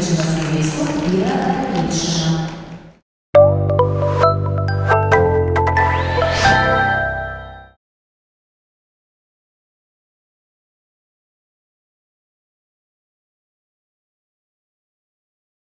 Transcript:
Država sam bira da piše.